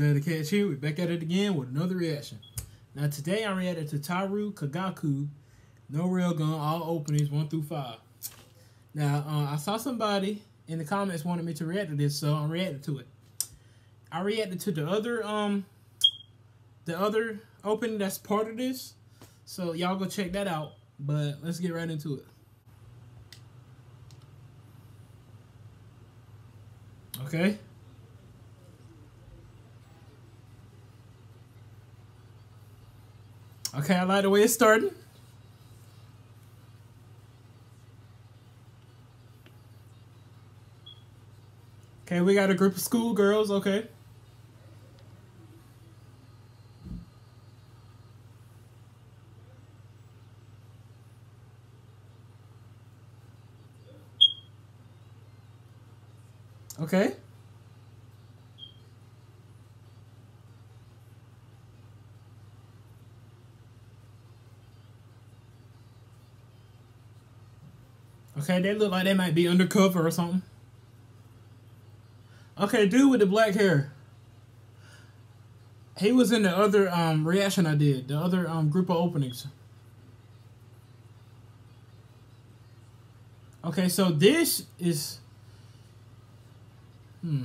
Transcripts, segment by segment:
good, y'all? DataCache here. We're back at it again with another reaction. Now, today I reacted to Toaru Kagaku, No Railgun, all openings 1 through 5. Now, uh, I saw somebody in the comments wanted me to react to this, so I'm reacting to it. I reacted to the other, um, the other opening that's part of this, so y'all go check that out. But let's get right into it. Okay. Okay, I like the way it's starting. Okay, we got a group of schoolgirls, okay. Okay. Okay, they look like they might be undercover or something. Okay, dude with the black hair. He was in the other um, reaction I did, the other um, group of openings. Okay, so this is... Hmm.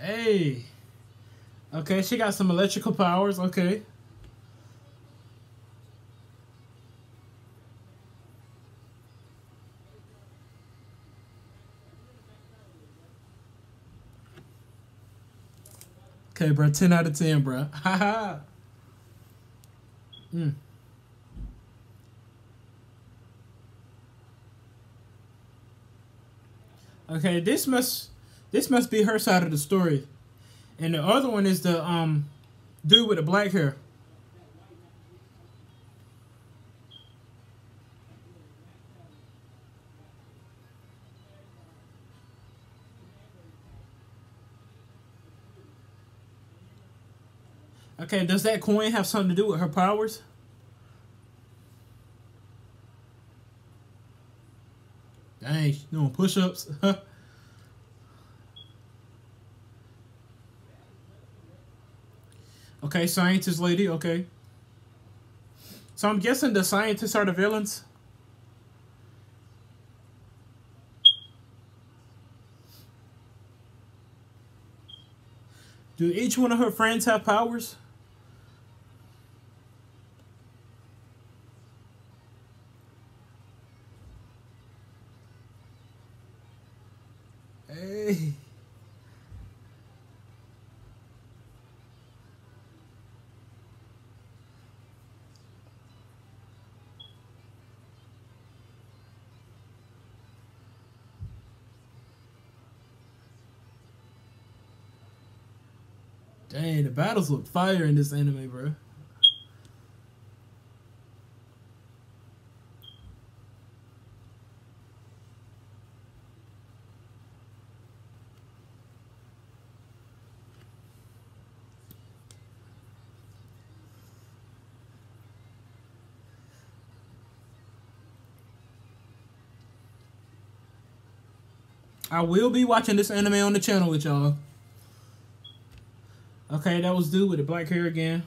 Hey. Okay, she got some electrical powers. Okay. Okay, bro. 10 out of 10, bro. Haha. mm. Okay, this must this must be her side of the story. And the other one is the um dude with the black hair. Okay, does that coin have something to do with her powers? Dang, doing push-ups. Okay, scientist lady, okay. So I'm guessing the scientists are the villains? Do each one of her friends have powers? Hey. Dang, the battles look fire in this anime, bro. I will be watching this anime on the channel with y'all. Okay, that was dude with the black hair again.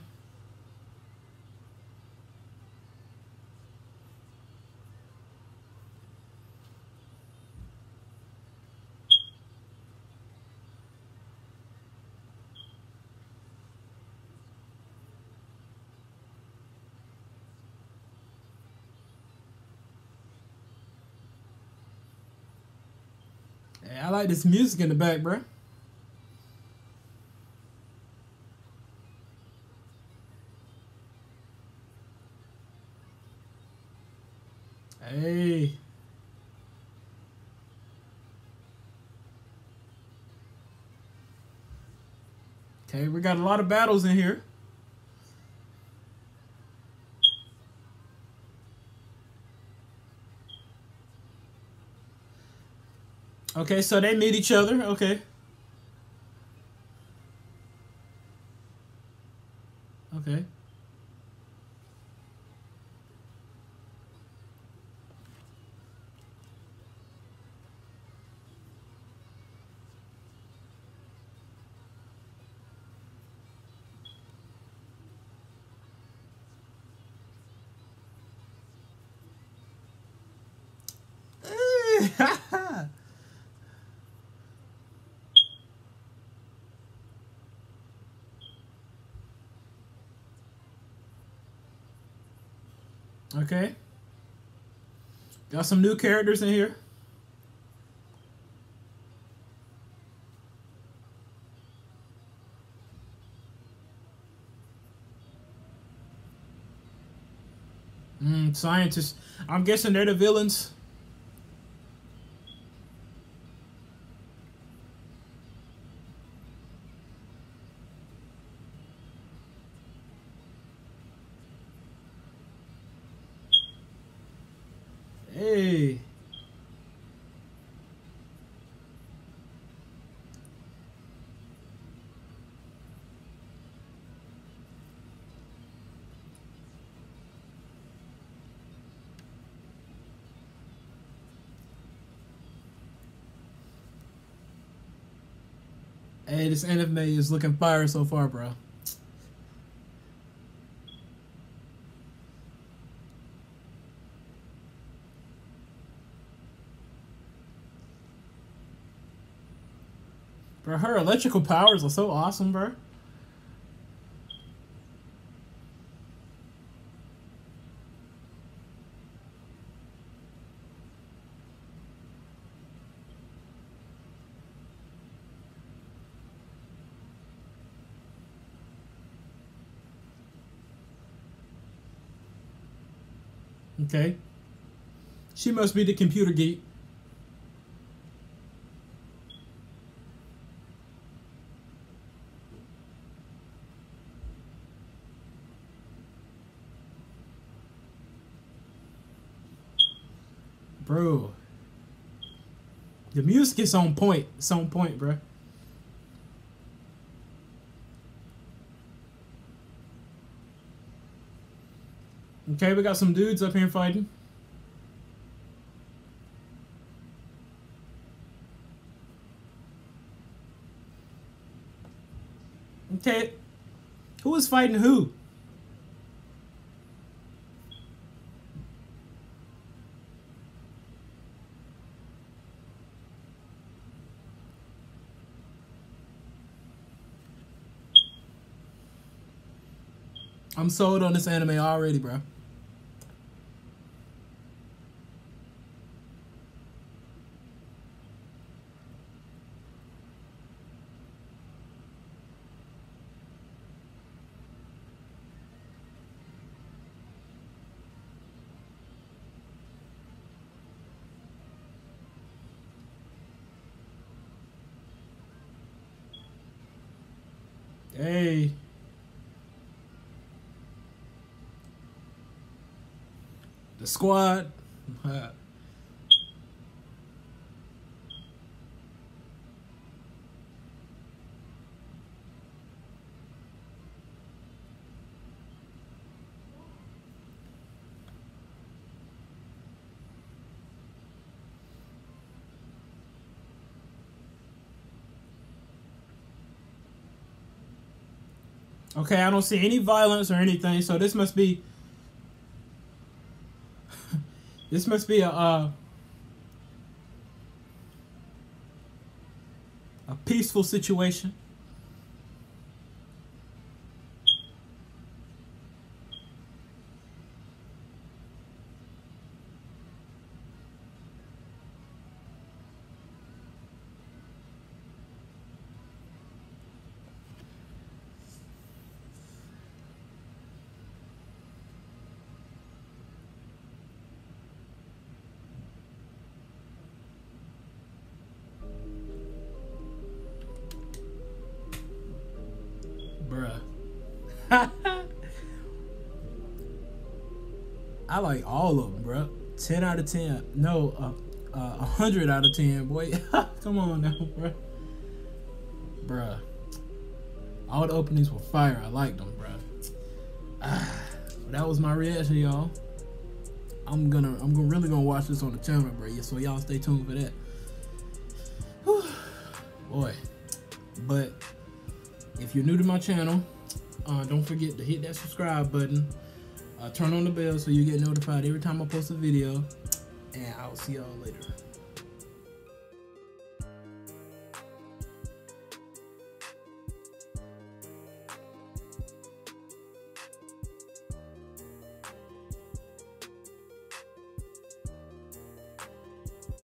I like this music in the back, bro. Hey. Okay, we got a lot of battles in here. Okay, so they meet each other. Okay. okay. Got some new characters in here. Mm, scientists. I'm guessing they're the villains. Hey. Hey, this anime is looking fire so far, bro. Bro, her electrical powers are so awesome, bro. Okay. She must be the computer geek. Bro. The music is on point. It's on point, bro. Okay, we got some dudes up here fighting. Okay. Who is fighting who? I'm sold on this anime already, bro. Hey. The squad. Okay, I don't see any violence or anything, so this must be this must be a uh, a peaceful situation. I like all of them, bro. 10 out of 10. No, uh, uh, 100 out of 10, boy. Come on now, bro. Bruh. All the openings were fire. I liked them, bruh. Ah, that was my reaction, y'all. I'm gonna, I'm gonna really gonna watch this on the channel, bro. So y'all stay tuned for that. Boy, but if you're new to my channel, uh, don't forget to hit that subscribe button. Uh, turn on the bell so you get notified every time I post a video. And I'll see y'all later.